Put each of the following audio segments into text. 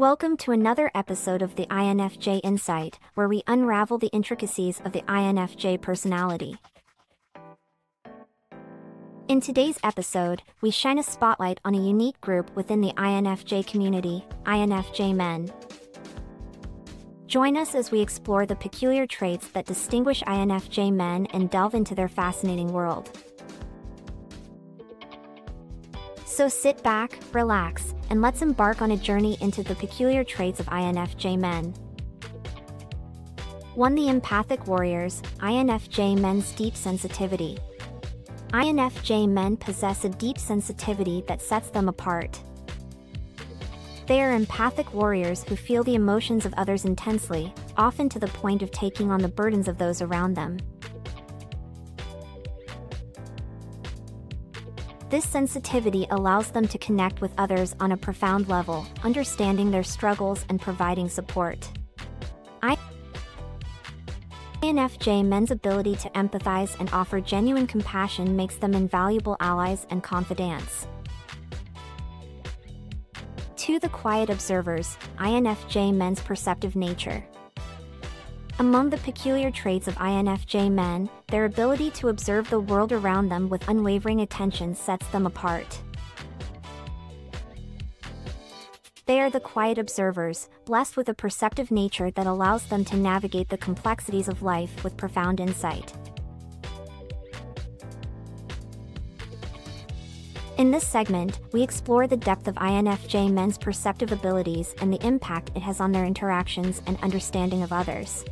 Welcome to another episode of the INFJ Insight, where we unravel the intricacies of the INFJ personality. In today's episode, we shine a spotlight on a unique group within the INFJ community, INFJ men. Join us as we explore the peculiar traits that distinguish INFJ men and delve into their fascinating world. So sit back, relax, and let's embark on a journey into the peculiar traits of INFJ men. 1. The Empathic Warriors, INFJ men's deep sensitivity. INFJ men possess a deep sensitivity that sets them apart. They are empathic warriors who feel the emotions of others intensely, often to the point of taking on the burdens of those around them. This sensitivity allows them to connect with others on a profound level, understanding their struggles and providing support. INFJ men's ability to empathize and offer genuine compassion makes them invaluable allies and confidants. To the quiet observers, INFJ men's perceptive nature. Among the peculiar traits of INFJ men, their ability to observe the world around them with unwavering attention sets them apart. They are the quiet observers, blessed with a perceptive nature that allows them to navigate the complexities of life with profound insight. In this segment, we explore the depth of INFJ men's perceptive abilities and the impact it has on their interactions and understanding of others.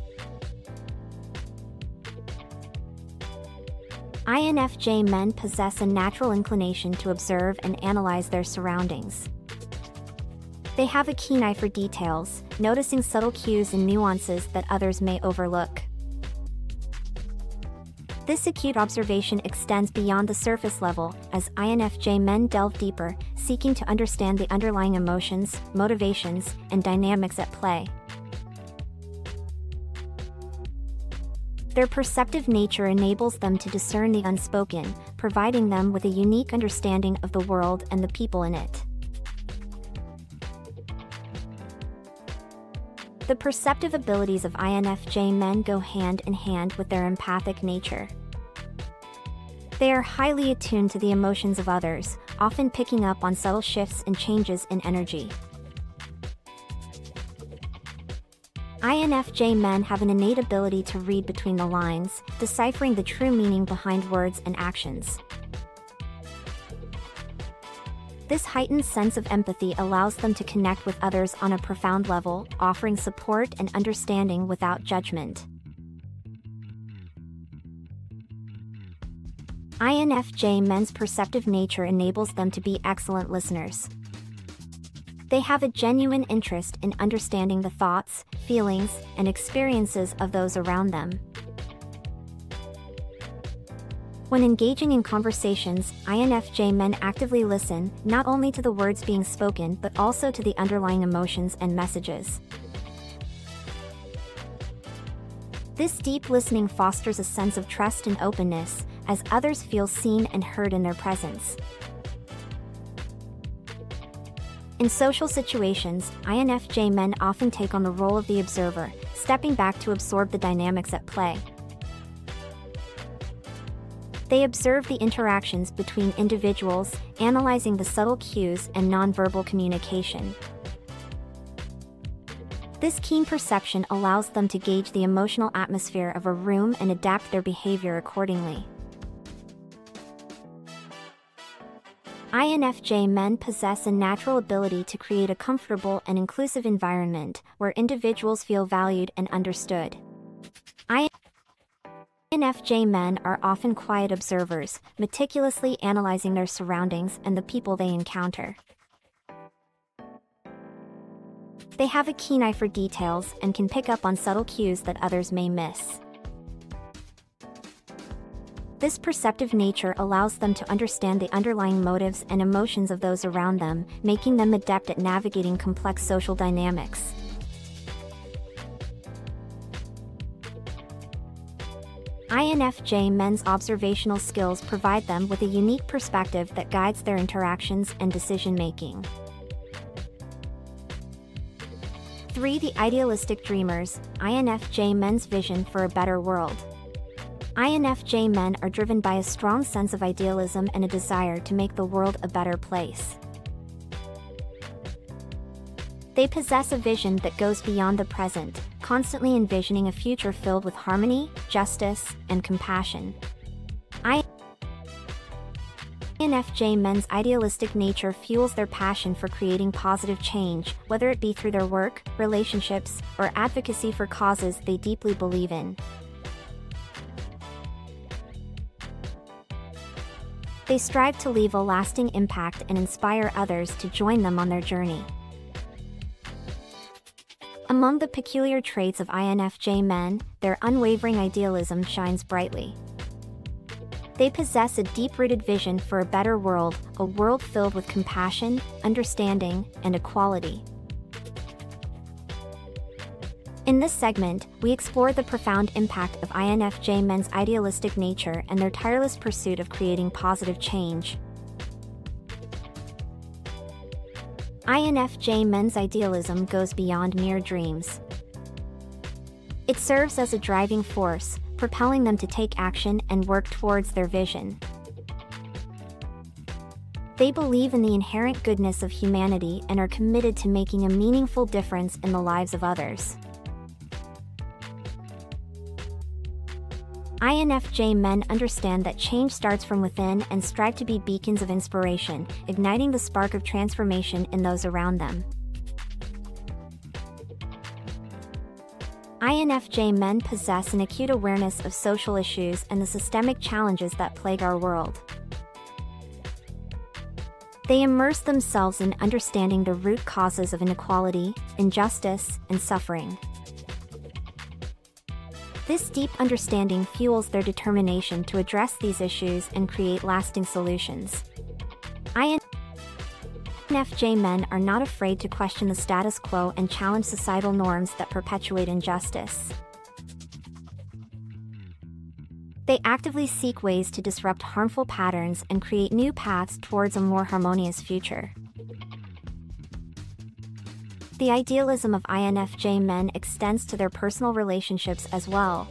INFJ men possess a natural inclination to observe and analyze their surroundings. They have a keen eye for details, noticing subtle cues and nuances that others may overlook. This acute observation extends beyond the surface level, as INFJ men delve deeper, seeking to understand the underlying emotions, motivations, and dynamics at play. Their perceptive nature enables them to discern the unspoken, providing them with a unique understanding of the world and the people in it. The perceptive abilities of INFJ men go hand in hand with their empathic nature. They are highly attuned to the emotions of others, often picking up on subtle shifts and changes in energy. INFJ men have an innate ability to read between the lines, deciphering the true meaning behind words and actions. This heightened sense of empathy allows them to connect with others on a profound level, offering support and understanding without judgment. INFJ men's perceptive nature enables them to be excellent listeners. They have a genuine interest in understanding the thoughts, feelings, and experiences of those around them. When engaging in conversations, INFJ men actively listen, not only to the words being spoken but also to the underlying emotions and messages. This deep listening fosters a sense of trust and openness, as others feel seen and heard in their presence. In social situations, INFJ men often take on the role of the observer, stepping back to absorb the dynamics at play. They observe the interactions between individuals, analyzing the subtle cues and nonverbal communication. This keen perception allows them to gauge the emotional atmosphere of a room and adapt their behavior accordingly. INFJ men possess a natural ability to create a comfortable and inclusive environment where individuals feel valued and understood. INFJ men are often quiet observers, meticulously analyzing their surroundings and the people they encounter. They have a keen eye for details and can pick up on subtle cues that others may miss. This perceptive nature allows them to understand the underlying motives and emotions of those around them, making them adept at navigating complex social dynamics. INFJ men's observational skills provide them with a unique perspective that guides their interactions and decision making. 3. The Idealistic Dreamers, INFJ Men's Vision for a Better World. INFJ men are driven by a strong sense of idealism and a desire to make the world a better place. They possess a vision that goes beyond the present, constantly envisioning a future filled with harmony, justice, and compassion. INFJ men's idealistic nature fuels their passion for creating positive change, whether it be through their work, relationships, or advocacy for causes they deeply believe in. They strive to leave a lasting impact and inspire others to join them on their journey. Among the peculiar traits of INFJ men, their unwavering idealism shines brightly. They possess a deep-rooted vision for a better world, a world filled with compassion, understanding, and equality. In this segment, we explore the profound impact of INFJ men's idealistic nature and their tireless pursuit of creating positive change. INFJ men's idealism goes beyond mere dreams. It serves as a driving force, propelling them to take action and work towards their vision. They believe in the inherent goodness of humanity and are committed to making a meaningful difference in the lives of others. INFJ men understand that change starts from within and strive to be beacons of inspiration, igniting the spark of transformation in those around them. INFJ men possess an acute awareness of social issues and the systemic challenges that plague our world. They immerse themselves in understanding the root causes of inequality, injustice, and suffering. This deep understanding fuels their determination to address these issues and create lasting solutions. INFJ men are not afraid to question the status quo and challenge societal norms that perpetuate injustice. They actively seek ways to disrupt harmful patterns and create new paths towards a more harmonious future. The idealism of INFJ men extends to their personal relationships as well.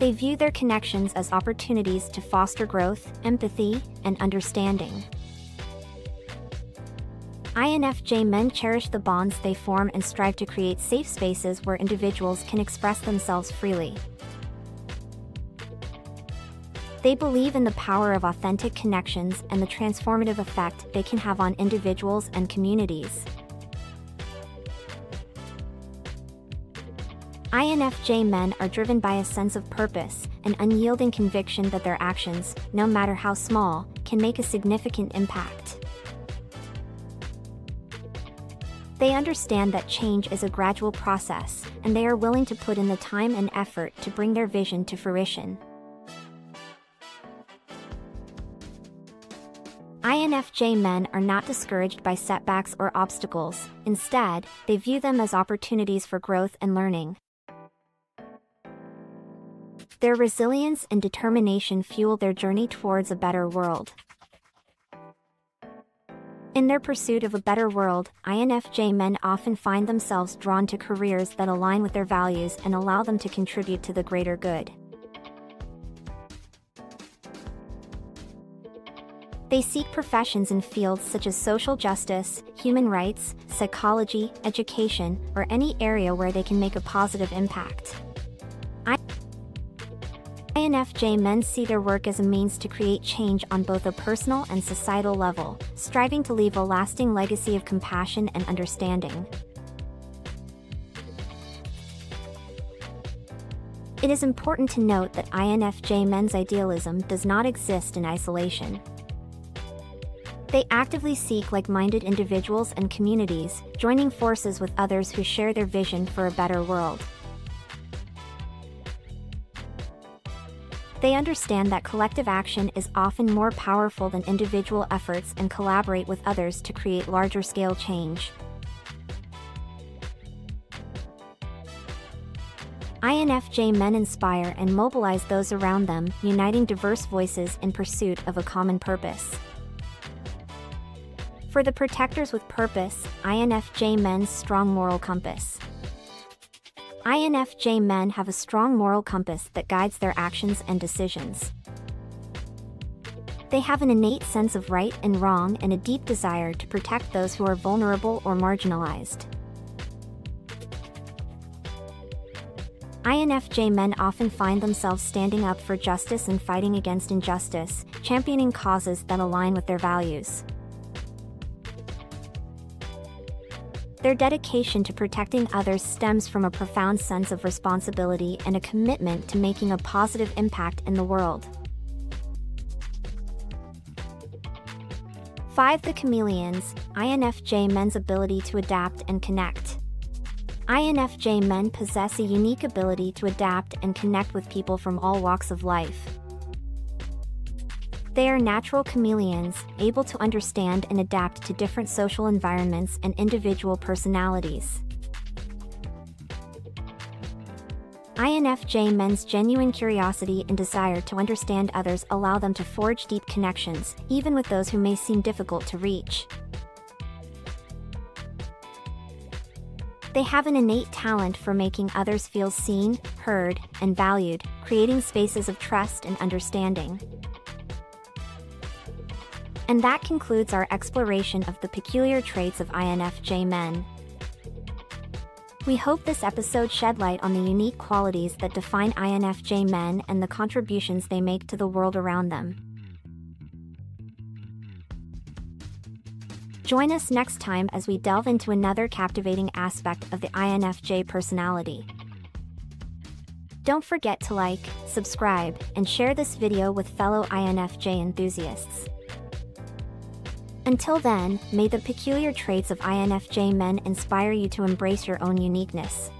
They view their connections as opportunities to foster growth, empathy, and understanding. INFJ men cherish the bonds they form and strive to create safe spaces where individuals can express themselves freely. They believe in the power of authentic connections and the transformative effect they can have on individuals and communities. INFJ men are driven by a sense of purpose, an unyielding conviction that their actions, no matter how small, can make a significant impact. They understand that change is a gradual process, and they are willing to put in the time and effort to bring their vision to fruition. INFJ men are not discouraged by setbacks or obstacles, instead, they view them as opportunities for growth and learning. Their resilience and determination fuel their journey towards a better world. In their pursuit of a better world, INFJ men often find themselves drawn to careers that align with their values and allow them to contribute to the greater good. They seek professions in fields such as social justice, human rights, psychology, education, or any area where they can make a positive impact. INFJ men see their work as a means to create change on both a personal and societal level, striving to leave a lasting legacy of compassion and understanding. It is important to note that INFJ men's idealism does not exist in isolation. They actively seek like-minded individuals and communities, joining forces with others who share their vision for a better world. They understand that collective action is often more powerful than individual efforts and collaborate with others to create larger scale change. INFJ men inspire and mobilize those around them, uniting diverse voices in pursuit of a common purpose. For the protectors with purpose, INFJ men's strong moral compass. INFJ men have a strong moral compass that guides their actions and decisions. They have an innate sense of right and wrong and a deep desire to protect those who are vulnerable or marginalized. INFJ men often find themselves standing up for justice and fighting against injustice, championing causes that align with their values. Their dedication to protecting others stems from a profound sense of responsibility and a commitment to making a positive impact in the world. 5. The Chameleons, INFJ men's ability to adapt and connect. INFJ men possess a unique ability to adapt and connect with people from all walks of life. They are natural chameleons, able to understand and adapt to different social environments and individual personalities. INFJ men's genuine curiosity and desire to understand others allow them to forge deep connections, even with those who may seem difficult to reach. They have an innate talent for making others feel seen, heard, and valued, creating spaces of trust and understanding. And that concludes our exploration of the peculiar traits of INFJ men. We hope this episode shed light on the unique qualities that define INFJ men and the contributions they make to the world around them. Join us next time as we delve into another captivating aspect of the INFJ personality. Don't forget to like, subscribe, and share this video with fellow INFJ enthusiasts. Until then, may the peculiar traits of INFJ men inspire you to embrace your own uniqueness.